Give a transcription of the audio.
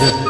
Z